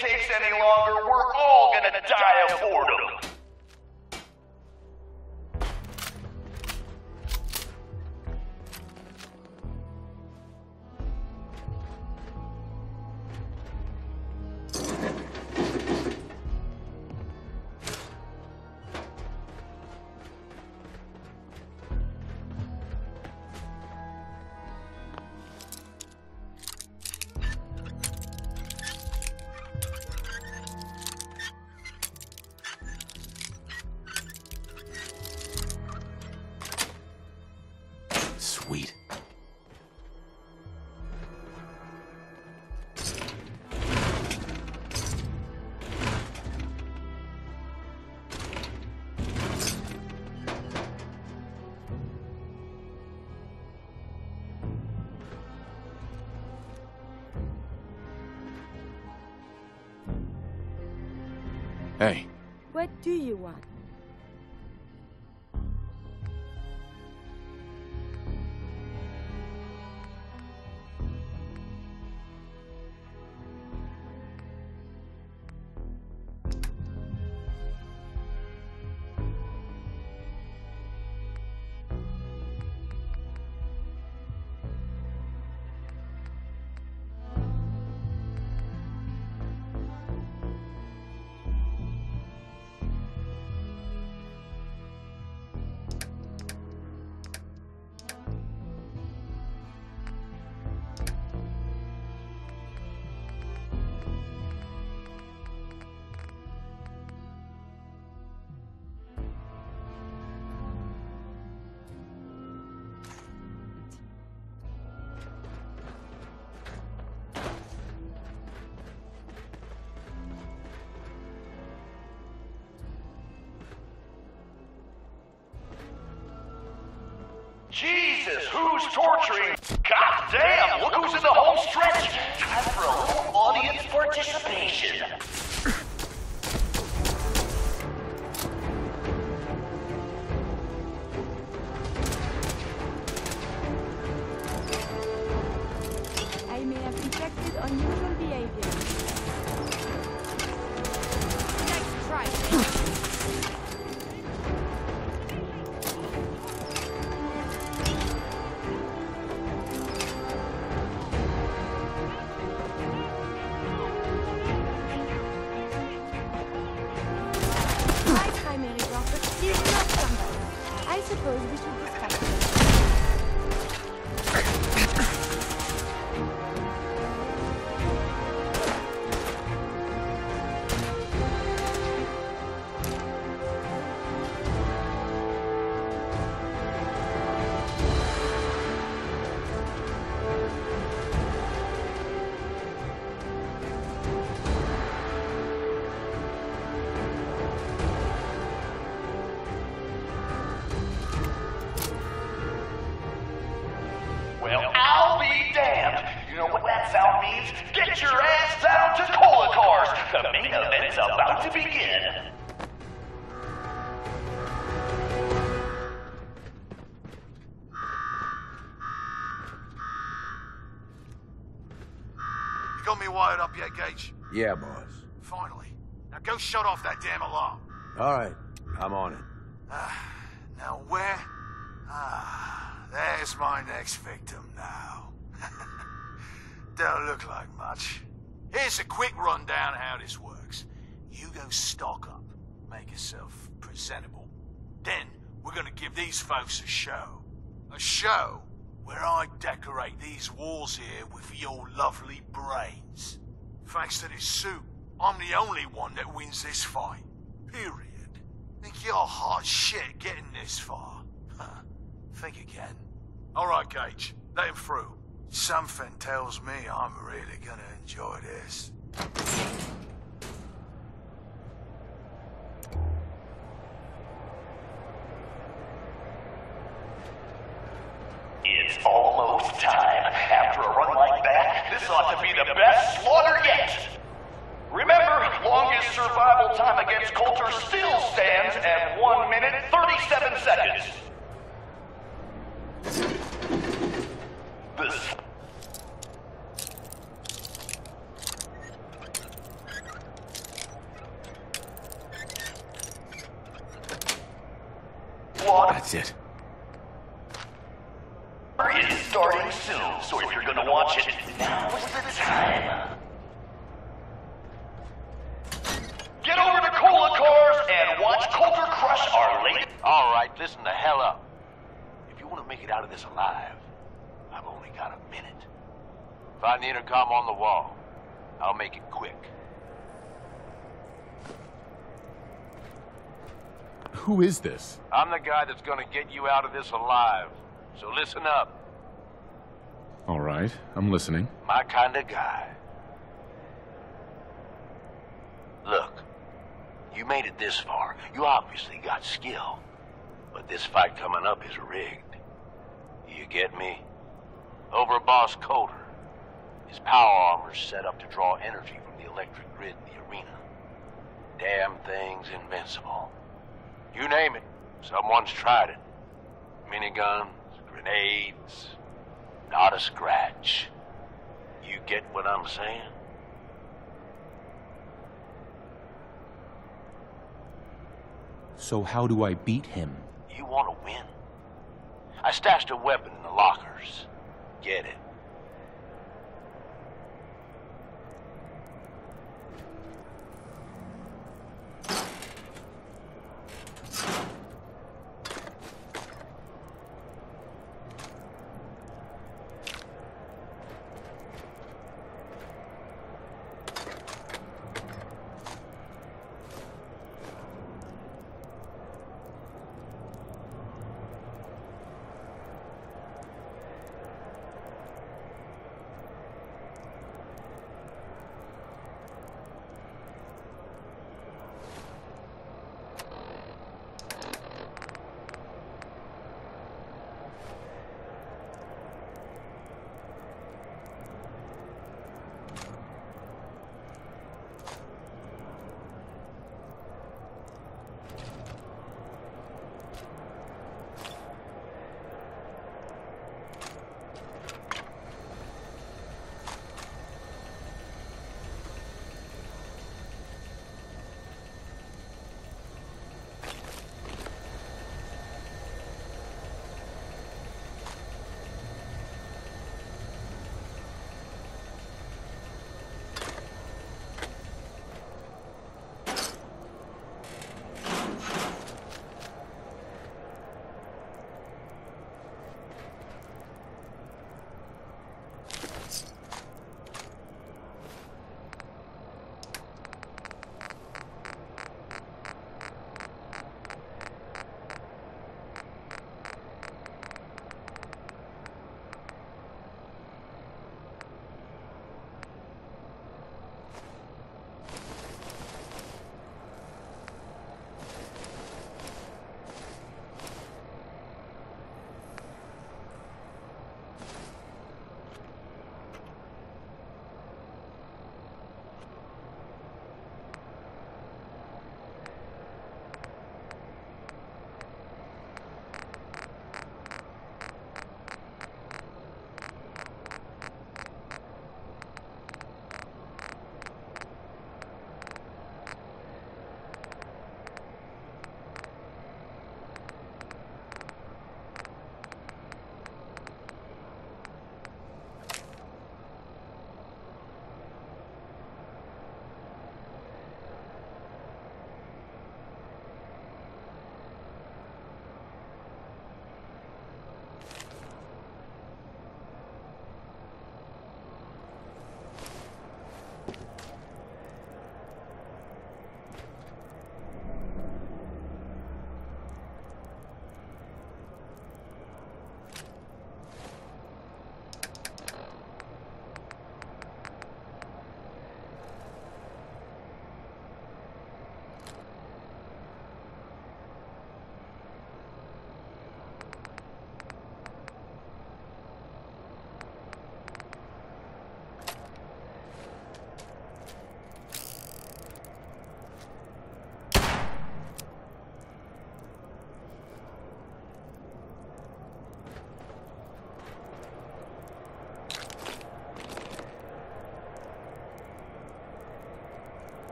takes any longer, we're all gonna die of boredom. What do Jesus, who's torturing? God damn, look who's in the home stretch. Time for a little audience participation. Yeah, boss. Finally. Now go shut off that damn alarm. All right, I'm on it. Now where? Ah, there's my next victim now. Don't look like much. Here's a quick rundown how this works. You go stock up, make yourself presentable. Then we're gonna give these folks a show. A show where I decorate these walls here with your lovely brains. Thanks to this suit, I'm the only one that wins this fight. Period. Think you're hot shit getting this far. Huh. Think again. All right, Gage. Let him through. Something tells me I'm really gonna enjoy this. It's almost time. After a run like that, this ought to be the best slaughter yet. Remember, longest survival time against Colter still stands at 1 minute 37 seconds. This slaughter That's it. is starting soon, so if you're gonna watch it, now is the time. Get over to Cola Cars and watch Colter crush our late. All right, listen the hell up. If you want to make it out of this alive, I've only got a minute. Find the intercom on the wall. I'll make it quick. Who is this? I'm the guy that's gonna get you out of this alive. So listen up. All right, I'm listening. My kind of guy. Look, you made it this far. You obviously got skill. But this fight coming up is rigged. You get me? Over Boss Colter. His power armor's set up to draw energy from the electric grid in the arena. Damn thing's invincible. You name it, someone's tried it. Miniguns, grenades, not a scratch. You get what I'm saying? So how do I beat him? You want to win? I stashed a weapon in the lockers. Get it.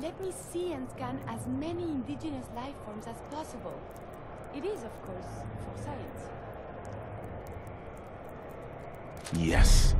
Let me see and scan as many indigenous life forms as possible. It is, of course, for science. Yes.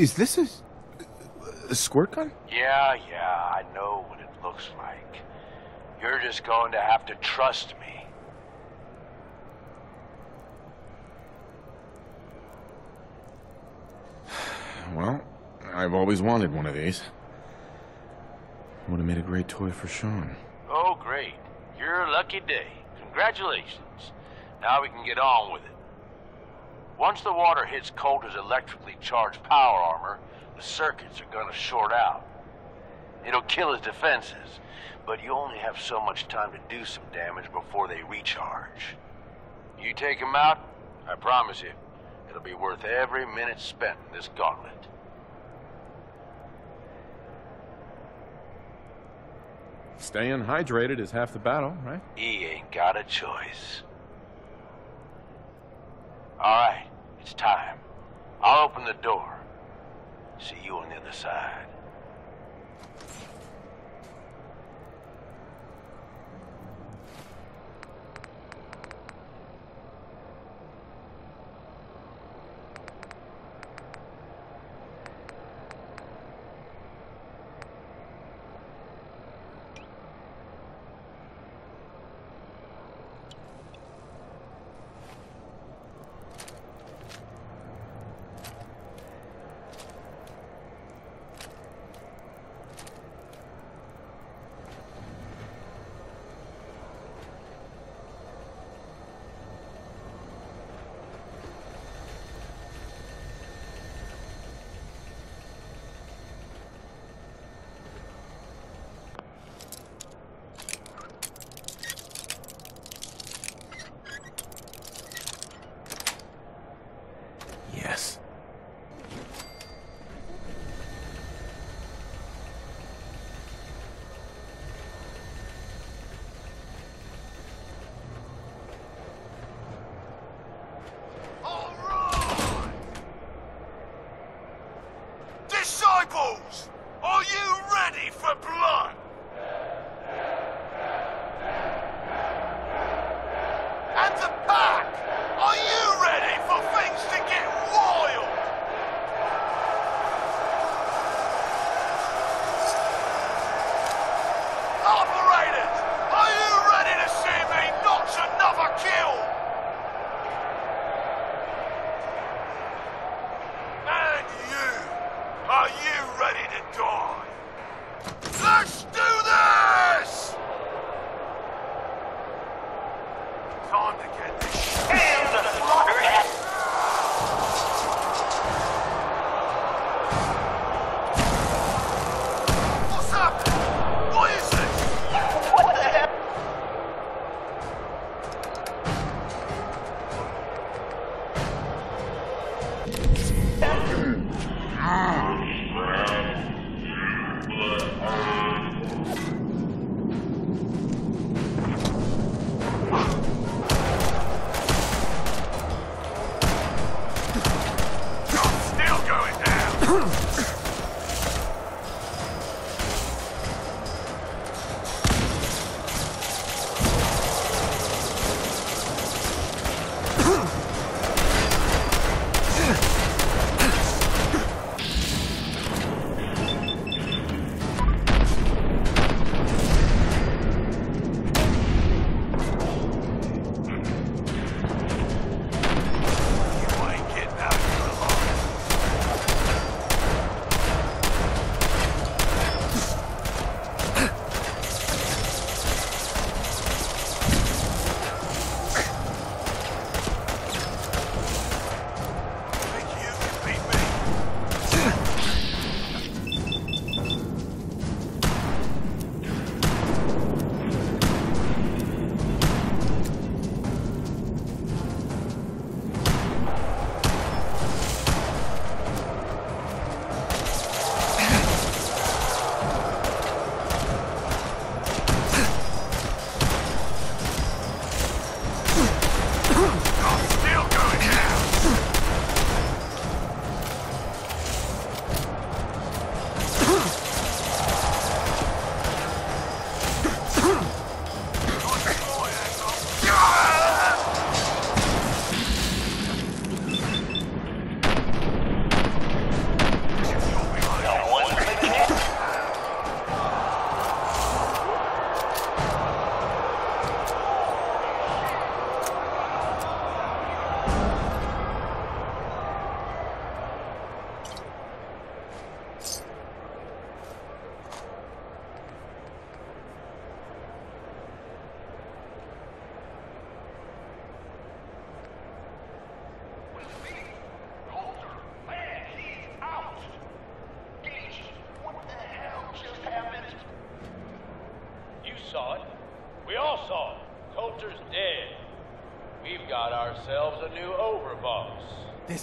Is this a, a squirt gun? Yeah, yeah, I know what it looks like. You're just going to have to trust me. Well, I've always wanted one of these. Would have made a great toy for Shaun. Oh, great. You're lucky day. Congratulations. Now we can get on with it. Once the water hits Colter's electrically charged power armor, the circuits are gonna short out. It'll kill his defenses, but you only have so much time to do some damage before they recharge. You take him out, I promise you, it'll be worth every minute spent in this gauntlet. Staying hydrated is half the battle, right? He ain't got a choice. All right, it's time. I'll open the door. See you on the other side.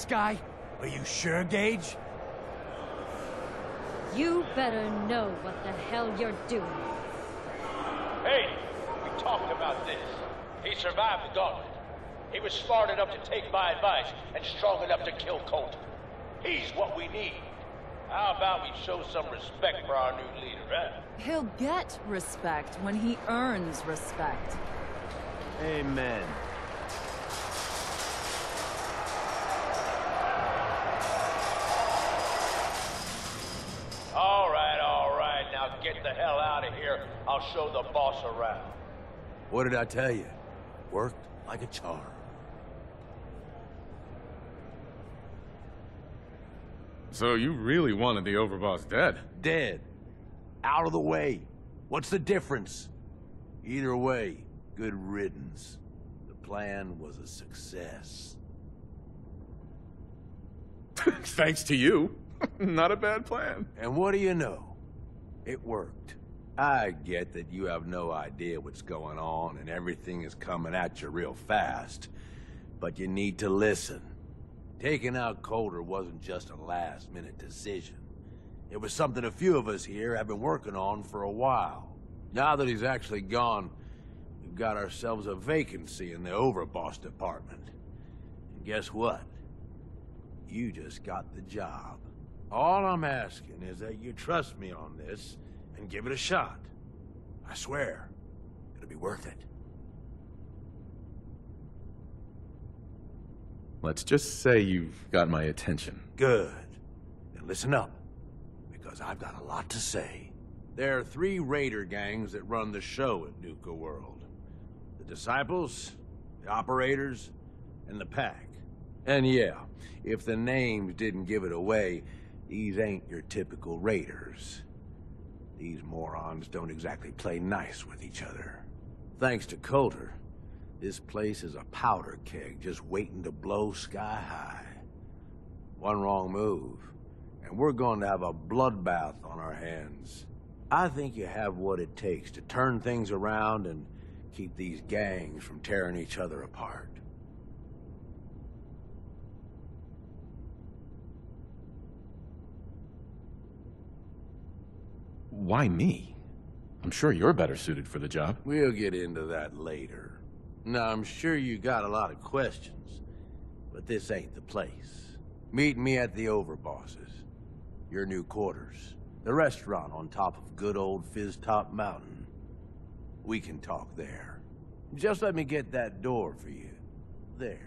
Guy? Are you sure, Gage? You better know what the hell you're doing. Hey, we talked about this. He survived the gauntlet. He was smart enough to take my advice and strong enough to kill Colter. He's what we need. How about we show some respect for our new leader, huh? He'll get respect when he earns respect. Amen. I'll show the boss around. What did I tell you? Worked like a charm. So you really wanted the overboss dead? Dead. Out of the way. What's the difference? Either way, good riddance. The plan was a success. Thanks to you. Not a bad plan. And what do you know? It worked. I get that you have no idea what's going on and everything is coming at you real fast. But you need to listen. Taking out Colter wasn't just a last-minute decision. It was something a few of us here have been working on for a while. Now that he's actually gone, we've got ourselves a vacancy in the overboss department. And guess what? You just got the job. All I'm asking is that you trust me on this and give it a shot. I swear, it'll be worth it. Let's just say you've got my attention. Good. Then listen up, because I've got a lot to say. There are three raider gangs that run the show at Nuka World. The Disciples, the Operators, and the Pack. And yeah, if the names didn't give it away, these ain't your typical raiders. These morons don't exactly play nice with each other. Thanks to Colter, this place is a powder keg just waiting to blow sky high. One wrong move, and we're going to have a bloodbath on our hands. I think you have what it takes to turn things around and keep these gangs from tearing each other apart. Why me? I'm sure you're better suited for the job. We'll get into that later. Now, I'm sure you got a lot of questions, but this ain't the place. Meet me at the Overbosses. Your new quarters. The restaurant on top of good old Fizztop Mountain. We can talk there. Just let me get that door for you. There.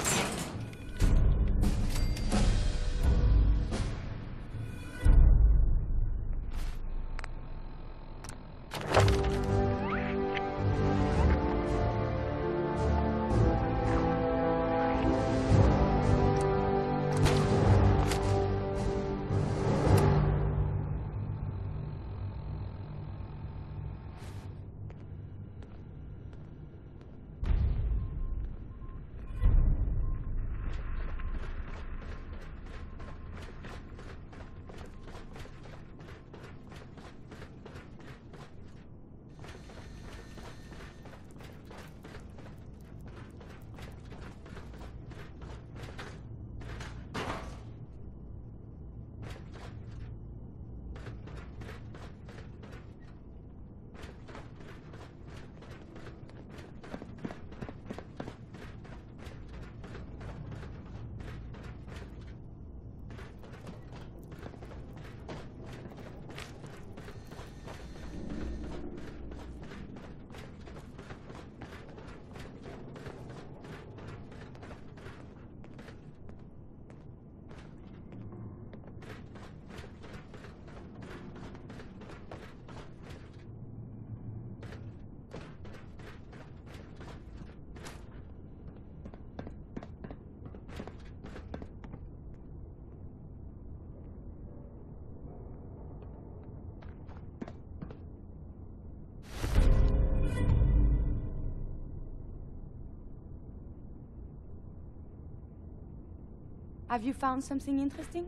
Have you found something interesting?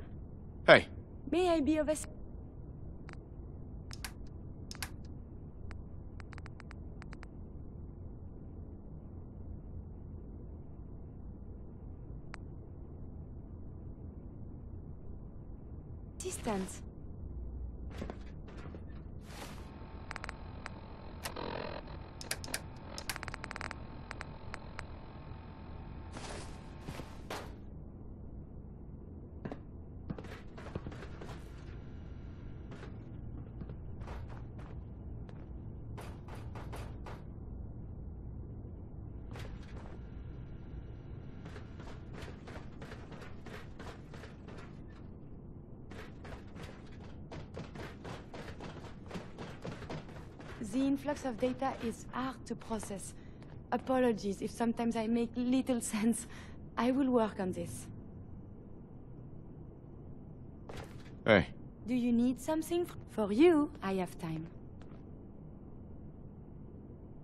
Hey, May I be of ass- assistance? The influx of data is hard to process. Apologies if sometimes I make little sense. I will work on this. hey. Do you need something? For you, I have time.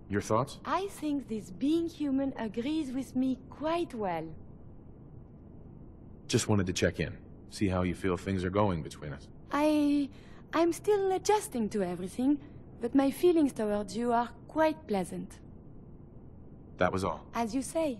Your thoughts? I think this being human agrees with me quite well. Just wanted to check in. See how you feel things are going between us. I... I'm still adjusting to everything, but my feelings towards you are quite pleasant. That was all. As you say.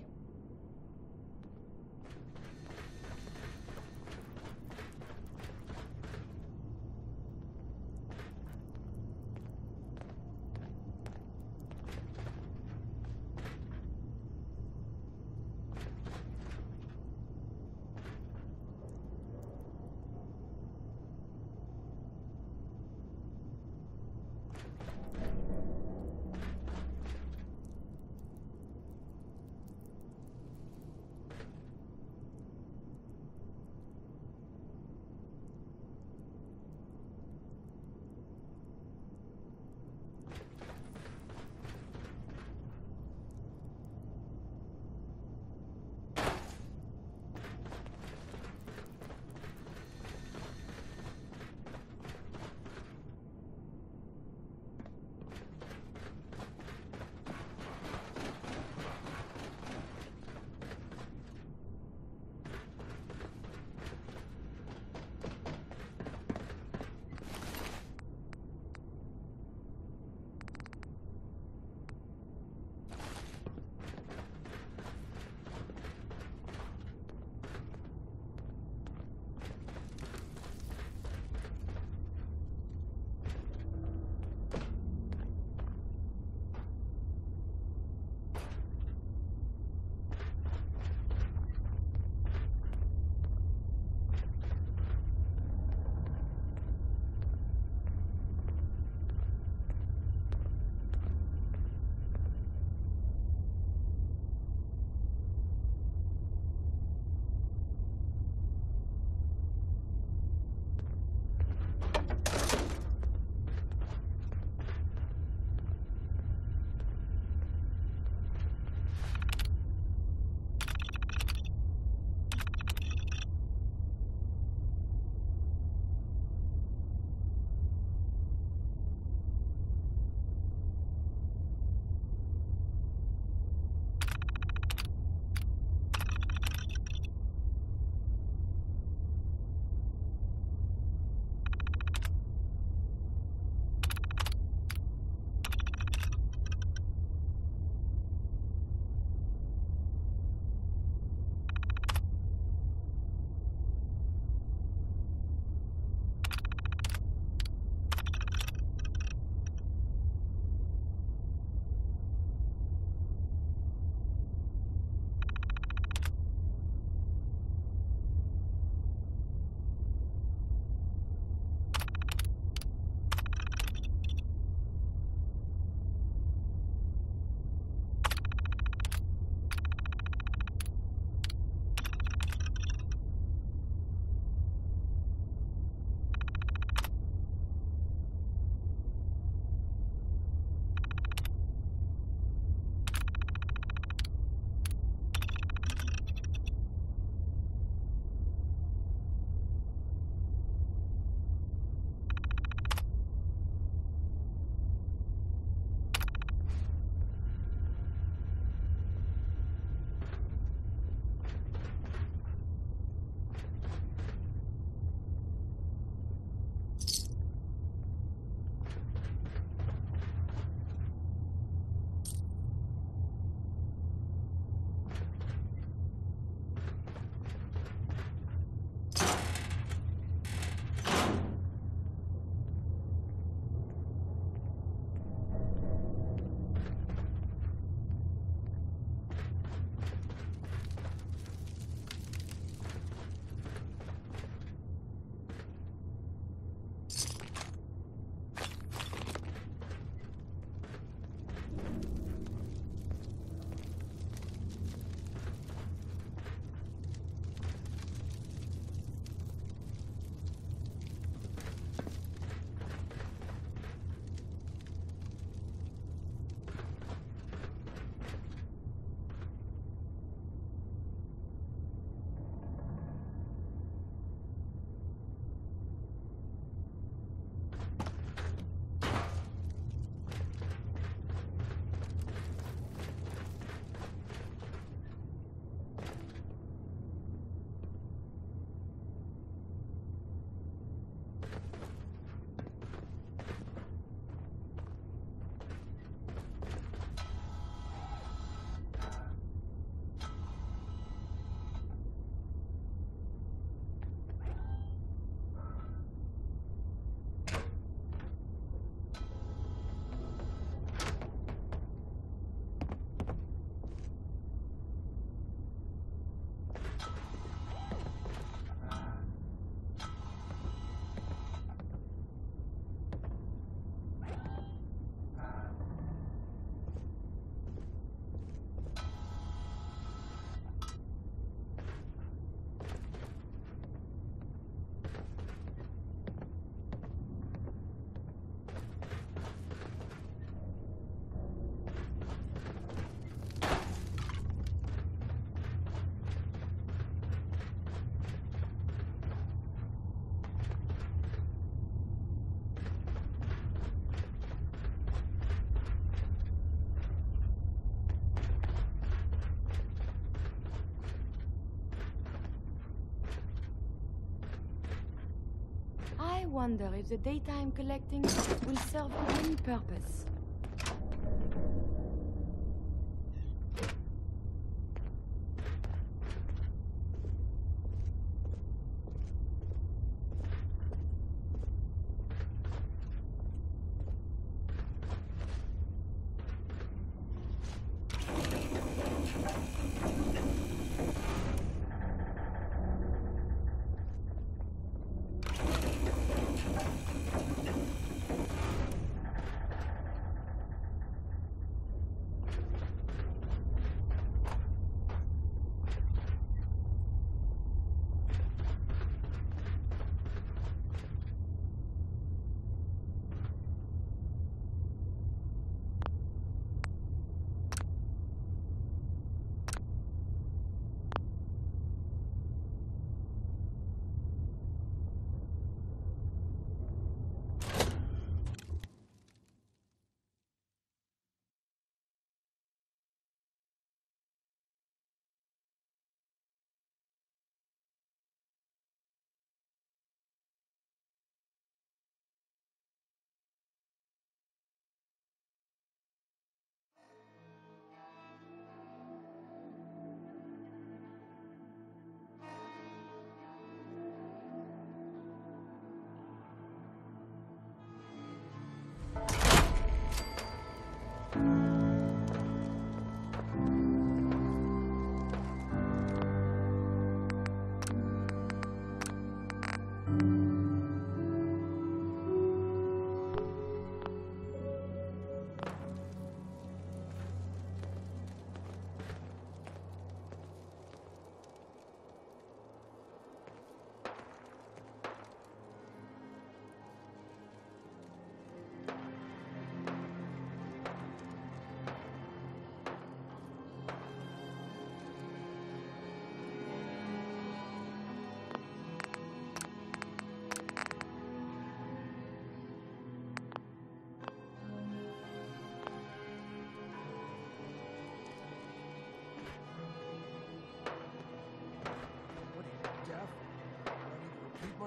I wonder if the data I'm collecting will serve any purpose.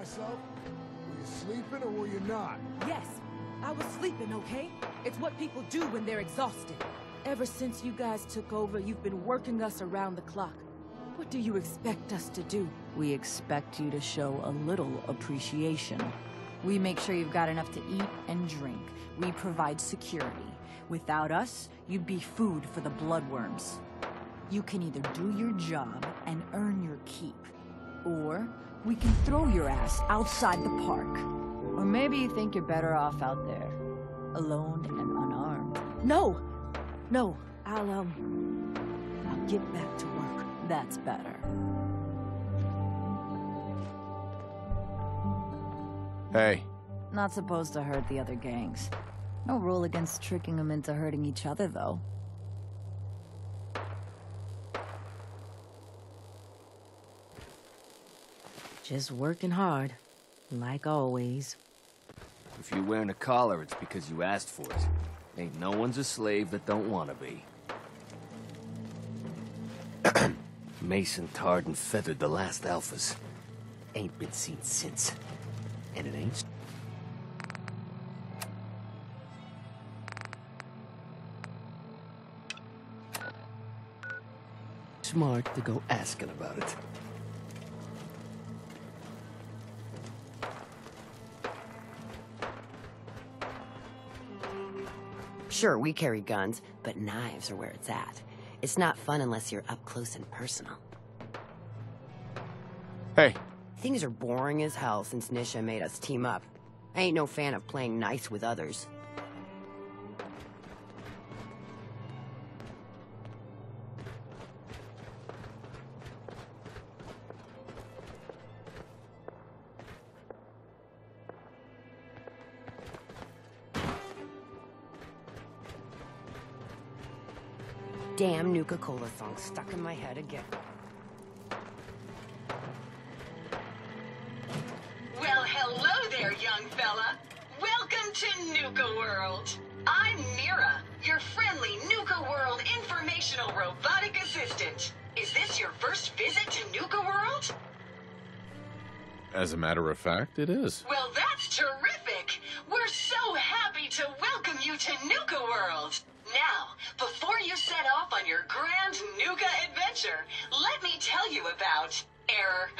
Myself? Were you sleeping or were you not? Yes, I was sleeping, okay? It's what people do when they're exhausted. Ever since you guys took over, you've been working us around the clock. What do you expect us to do? We expect you to show a little appreciation. We make sure you've got enough to eat and drink. We provide security. Without us, you'd be food for the bloodworms. You can either do your job and earn your keep, or we can throw your ass outside the park. Or maybe you think you're better off out there, alone and unarmed. No! No, I'll, um... I'll get back to work. That's better. Hey, Not supposed to hurt the other gangs. No rule against tricking them into hurting each other, though. Just working hard, like always. If you're wearing a collar, it's because you asked for it. Ain't no one's a slave that don't want to be. Mason tarred and feathered the last alphas. Ain't been seen since. And it ain't... Smart to go asking about it. Sure, we carry guns, but knives are where it's at. It's not fun unless you're up close and personal. hey, Things are boring as hell since Nisha made us team up. I ain't no fan of playing nice with others. song stuck in my head again. Well, hello there, young fella. Welcome to Nuka World. I'm Mira, your friendly Nuka World informational robotic assistant. Is this your first visit to Nuka World? As a matter of fact, it is. Well, that's terrific. We're so happy to welcome you to Nuka World. Now, before you set off on your grand adventure, let me tell you about error,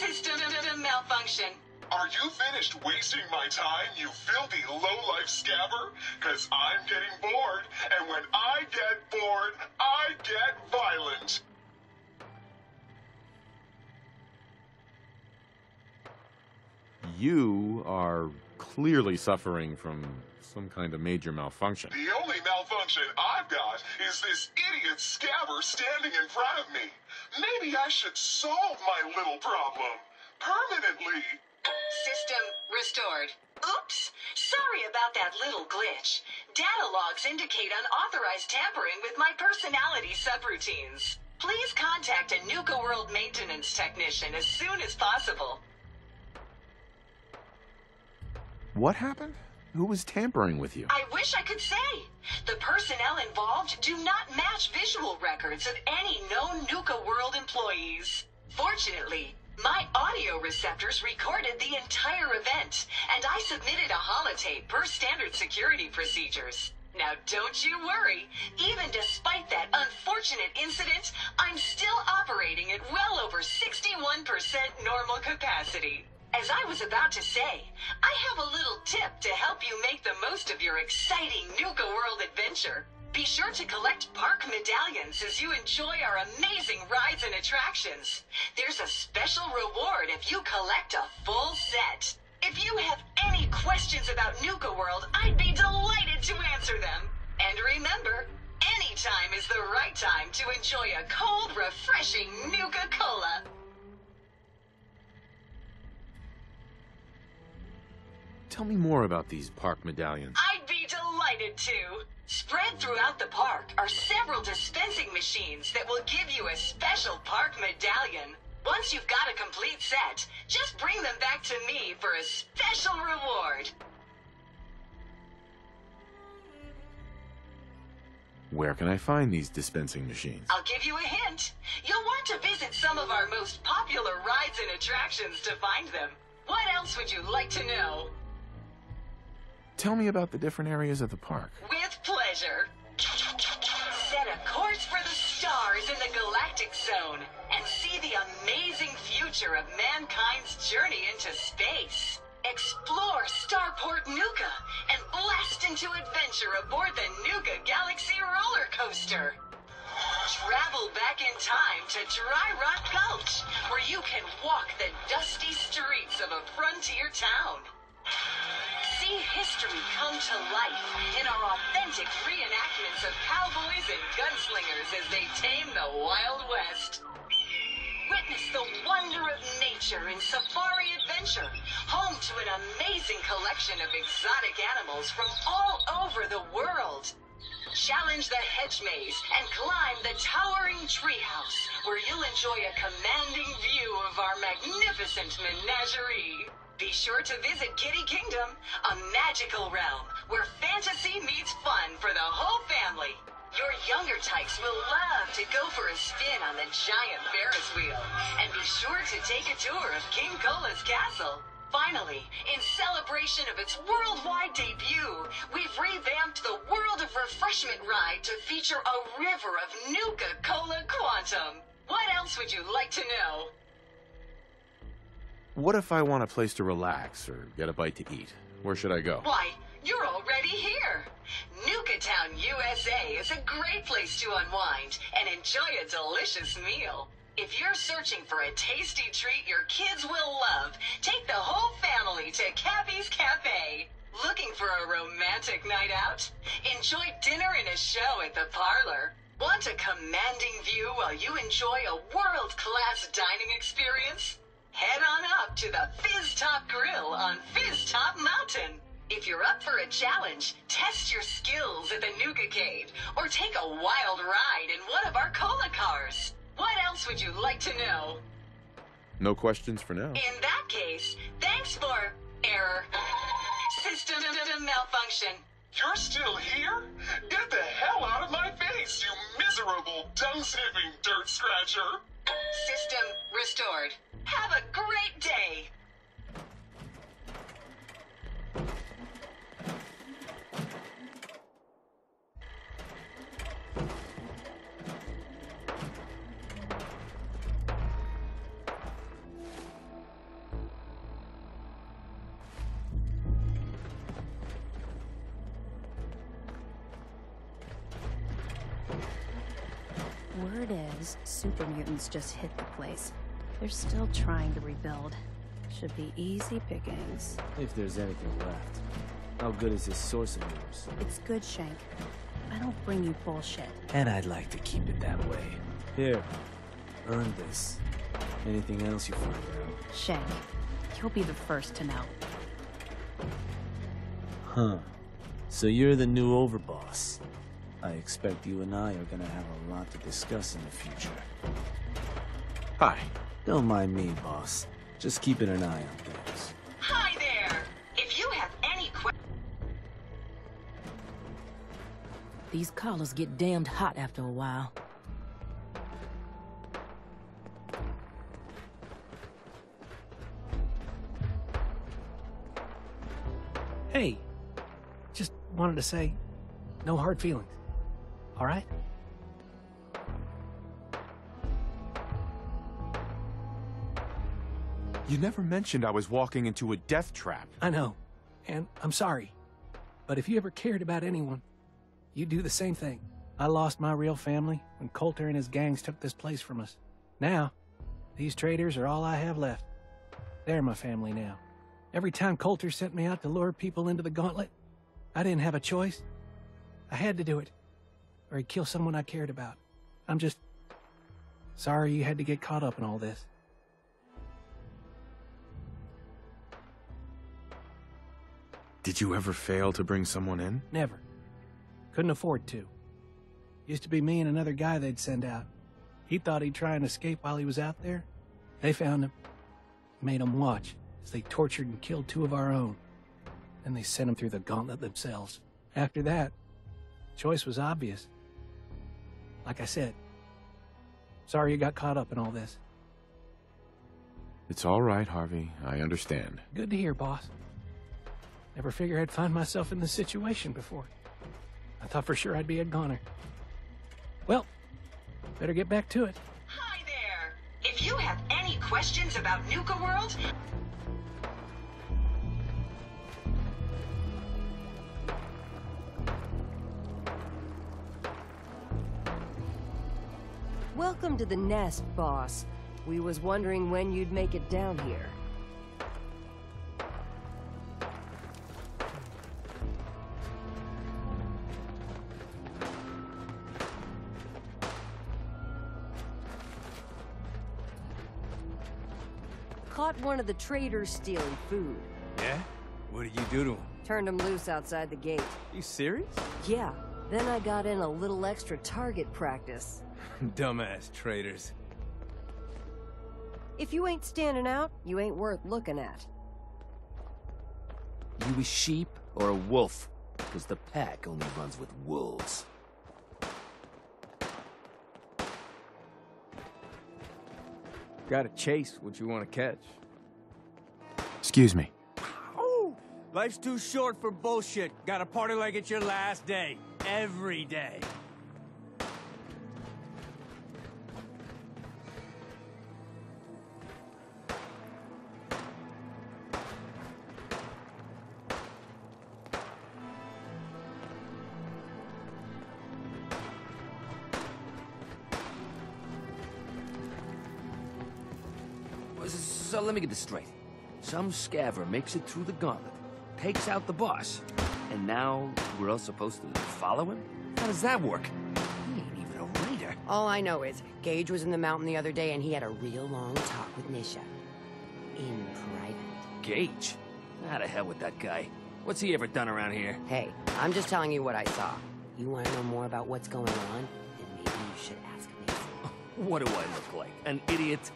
system malfunction. Are you finished wasting my time, you filthy low-life scabber? Cause I'm getting bored, and when I get bored, I get violent. You are clearly suffering from some kind of major malfunction. The only malfunction I've got is this idiot scabber standing in front of me. Maybe I should solve my little problem permanently. System restored. Oops! Sorry about that little glitch. Data logs indicate unauthorized tampering with my personality subroutines. Please contact a Nuka World maintenance technician as soon as possible. What happened? Who was tampering with you? I wish I could say. The personnel involved do not match visual records of any known Nuka World employees. Fortunately, my audio receptors recorded the entire event, and I submitted a holotape per standard security procedures. Now don't you worry, even despite that unfortunate incident, I'm still operating at well over 61% normal capacity. As I was about to say, I have a little tip to help you make the most of your exciting Nuka World adventure. Be sure to collect park medallions as you enjoy our amazing rides and attractions. There's a special reward if you collect a full set. If you have any questions about Nuka World, I'd be delighted to answer them. And remember, any time is the right time to enjoy a cold, refreshing Nuka Cola. Tell me more about these park medallions. I'd be delighted to. Spread throughout the park are several dispensing machines that will give you a special park medallion. Once you've got a complete set, just bring them back to me for a special reward. Where can I find these dispensing machines? I'll give you a hint. You'll want to visit some of our most popular rides and attractions to find them. What else would you like to know? Tell me about the different areas of the park. With pleasure. Set a course for the stars in the galactic zone and see the amazing future of mankind's journey into space. Explore Starport Nuka and blast into adventure aboard the Nuka Galaxy roller coaster. Travel back in time to Dry Rock Gulch, where you can walk the dusty streets of a frontier town. See history come to life in our authentic reenactments of cowboys and gunslingers as they tame the Wild West. Witness the wonder of nature in Safari Adventure, home to an amazing collection of exotic animals from all over the world. Challenge the hedge maze and climb the towering treehouse, where you'll enjoy a commanding view of our magnificent menagerie. Be sure to visit Kiddie Kingdom, a magical realm where fantasy meets fun for the whole family. Your younger types will love to go for a spin on the giant Ferris wheel. And be sure to take a tour of King Cola's castle. Finally, in celebration of its worldwide debut, we've revamped the World of Refreshment ride to feature a river of Nuka Cola Quantum. What else would you like to know? What if I want a place to relax or get a bite to eat? Where should I go? Why, you're already here. Nuka Town, USA is a great place to unwind and enjoy a delicious meal. If you're searching for a tasty treat your kids will love, take the whole family to Cappy's Cafe. Looking for a romantic night out? Enjoy dinner and a show at the parlor. Want a commanding view while you enjoy a world-class dining experience? Head on up to the Fizztop Grill on Fizztop Mountain. If you're up for a challenge, test your skills at the Nuka-Cade or take a wild ride in one of our cola cars. What else would you like to know? No questions for now. In that case, thanks for error. System malfunction. You're still here? Get the hell out of my face, you miserable, dung-sniffing dirt scratcher! System restored. Have a great day. Word is, super mutants just hit the place. They're still trying to rebuild. Should be easy pickings. If there's anything left. How good is this source of yours? It's good, Shank. I don't bring you bullshit. And I'd like to keep it that way. Here, earn this. Anything else you find out? Shank, you'll be the first to know. Huh. So you're the new overboss. I expect you and I are gonna have a lot to discuss in the future. Hi. Don't mind me, boss. Just keeping an eye on things. Hi there! If you have any questions... These collars get damned hot after a while. Hey, just wanted to say, no hard feelings. All right? You never mentioned I was walking into a death trap. I know, and I'm sorry. But if you ever cared about anyone, you'd do the same thing. I lost my real family when Colter and his gangs took this place from us. Now, these traitors are all I have left. They're my family now. Every time Colter sent me out to lure people into the gauntlet, I didn't have a choice. I had to do it, or he'd kill someone I cared about. I'm just sorry you had to get caught up in all this. Did you ever fail to bring someone in? Never. Couldn't afford to. Used to be me and another guy they'd send out. He thought he'd try and escape while he was out there. They found him. Made him watch as they tortured and killed two of our own. Then they sent him through the gauntlet themselves. After that, choice was obvious. Like I said, sorry you got caught up in all this. It's all right, Harvey. I understand. Good to hear, boss. Never figured I'd find myself in this situation before. I thought for sure I'd be a goner. Well, better get back to it. Hi there! If you have any questions about Nuka World, Welcome to the nest, boss. We was wondering when you'd make it down here. Caught one of the traders stealing food. Yeah? What did you do to him? Turned him loose outside the gate. You serious? Yeah, then I got in a little extra target practice. Dumbass traitors. If you ain't standing out, you ain't worth looking at. You a sheep or a wolf? Because the pack only runs with wolves. Gotta chase what you want to catch. Excuse me. Oh! Life's too short for bullshit. Gotta party like it's your last day. Every day. Me get this straight. Some scaver makes it through the gauntlet, takes out the boss, and now we're all supposed to follow him? How does that work? He ain't even a raider. All I know is Gage was in the mountain the other day and he had a real long talk with Nisha. In private. Gage? How to hell with that guy? What's he ever done around here? Hey, I'm just telling you what I saw. You want to know more about what's going on? Then maybe you should ask me. What do I look like? An idiot?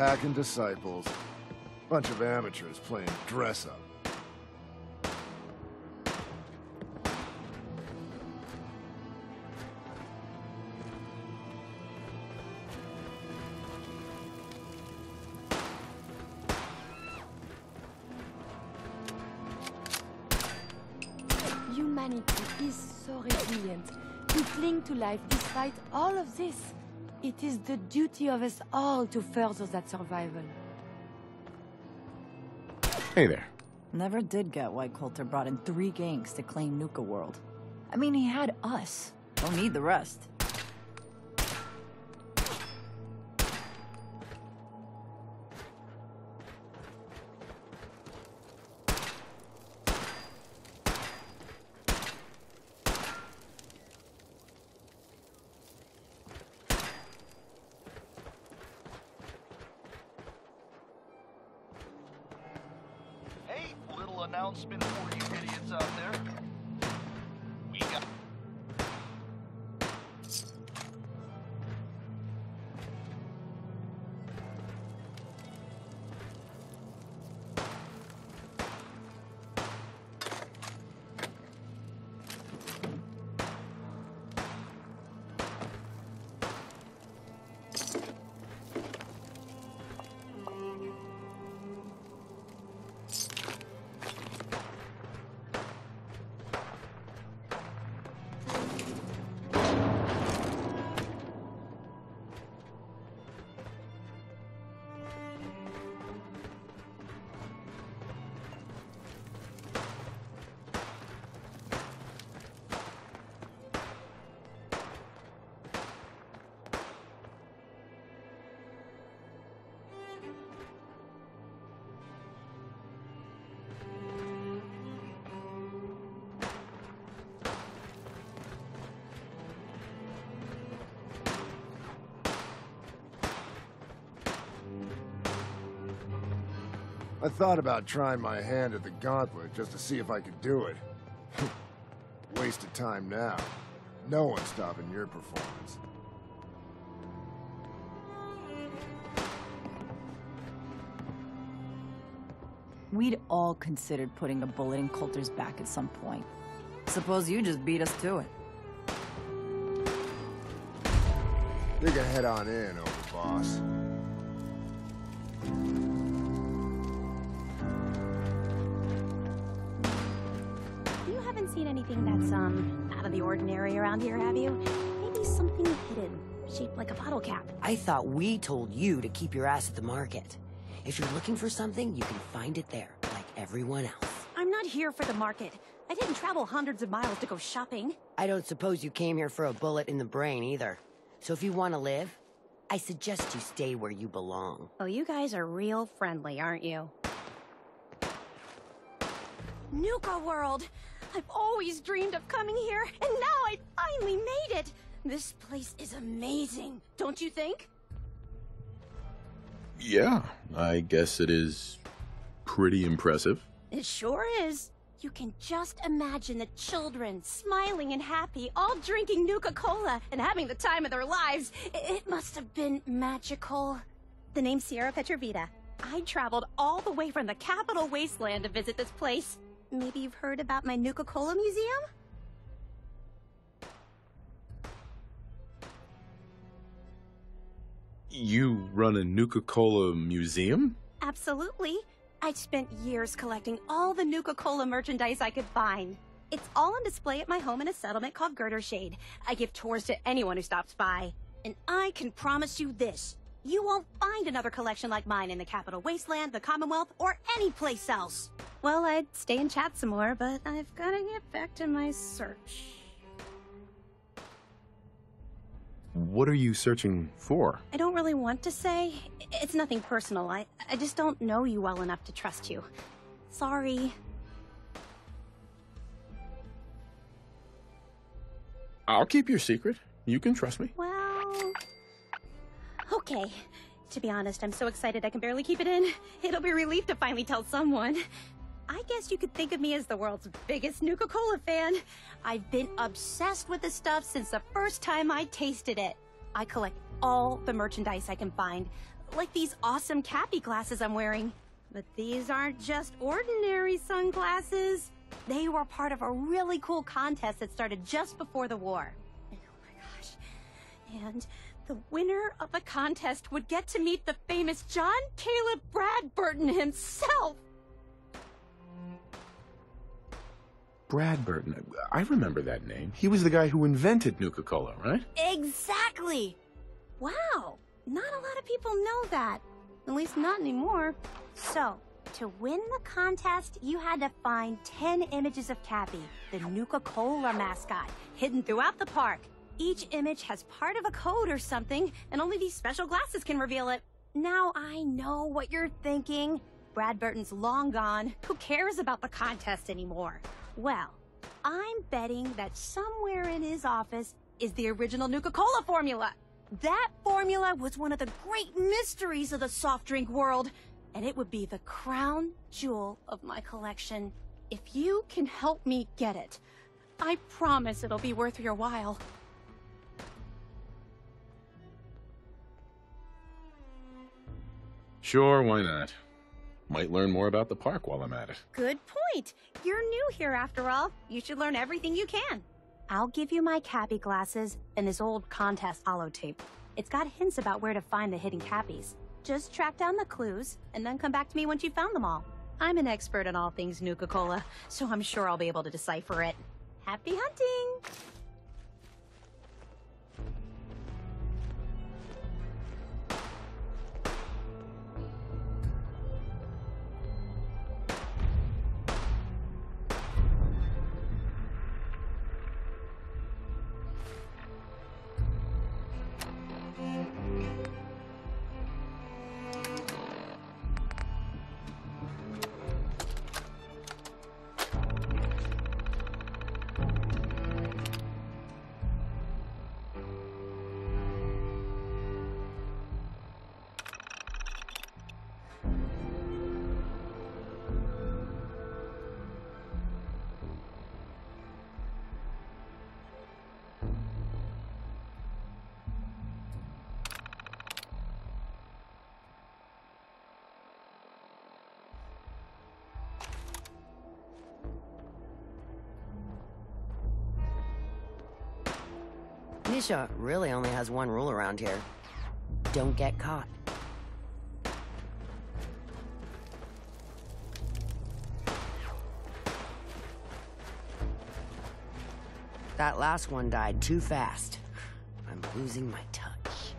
Hacking disciples. Bunch of amateurs playing dress up. Humanity is so resilient. We cling to life despite all of this. It is the duty of us all to further that survival. Hey there. Never did get why Colter brought in three gangs to claim Nuka World. I mean, he had us. Don't need the rest. I thought about trying my hand at the gauntlet just to see if I could do it. Waste of time now. No one's stopping your performance. We'd all considered putting a bullet in Colter's back at some point. Suppose you just beat us to it. You can head on in, overboss. You anything that's, um, out of the ordinary around here, have you? Maybe something hidden, shaped like a bottle cap. I thought we told you to keep your ass at the market. If you're looking for something, you can find it there, like everyone else. I'm not here for the market. I didn't travel hundreds of miles to go shopping. I don't suppose you came here for a bullet in the brain either. So if you want to live, I suggest you stay where you belong. Oh, you guys are real friendly, aren't you? Nuka World! I've always dreamed of coming here, and now I finally made it! This place is amazing, don't you think? Yeah, I guess it is pretty impressive. It sure is. You can just imagine the children smiling and happy, all drinking Nuka Cola and having the time of their lives. It must have been magical. The name Sierra Petrovita. I traveled all the way from the capital wasteland to visit this place. Maybe you've heard about my Nuka Cola museum? You run a Nuka Cola museum? Absolutely. I spent years collecting all the Nuka Cola merchandise I could find. It's all on display at my home in a settlement called Girdershade. I give tours to anyone who stops by. And I can promise you this. You won't find another collection like mine in the Capital Wasteland, the Commonwealth, or any place else. Well, I'd stay and chat some more, but I've gotta get back to my search. What are you searching for? I don't really want to say. It's nothing personal. I, I just don't know you well enough to trust you. Sorry. I'll keep your secret. You can trust me. Well... Okay. To be honest, I'm so excited I can barely keep it in. It'll be a relief to finally tell someone. I guess you could think of me as the world's biggest Nuka-Cola fan. I've been obsessed with the stuff since the first time I tasted it. I collect all the merchandise I can find, like these awesome Cappy glasses I'm wearing. But these aren't just ordinary sunglasses. They were part of a really cool contest that started just before the war. Oh my gosh. And the winner of the contest would get to meet the famous John Caleb Bradberton himself. Bradberton. I remember that name. He was the guy who invented Nuka Cola, right? Exactly! Wow, not a lot of people know that. At least not anymore. So, To win the contest, you had to find 10 images of Cappy, the Nuka-Cola mascot, hidden throughout the park. Each image has part of a code or something, and only these special glasses can reveal it. Now I know what you're thinking. Bradberton's long gone. Who cares about the contest anymore? Well, I'm betting that somewhere in his office is the original Nuka-Cola formula. That formula was one of the great mysteries of the soft drink world, and it would be the crown jewel of my collection. If you can help me get it, I promise it'll be worth your while. Sure, why not? Might learn more about the park while I'm at it. Good point. You're new here after all. You should learn everything you can. I'll give you my Cappy glasses and this old contest holotape. It's got hints about where to find the hidden Cappies. Just track down the clues, and then come back to me once you've found them all. I'm an expert in all things Nuka-Cola, so I'm sure I'll be able to decipher it. Happy hunting! Nisha really only has one rule around here. Don't get caught. That last one died too fast. I'm losing my touch.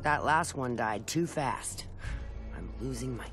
That last one died too fast. I'm losing my.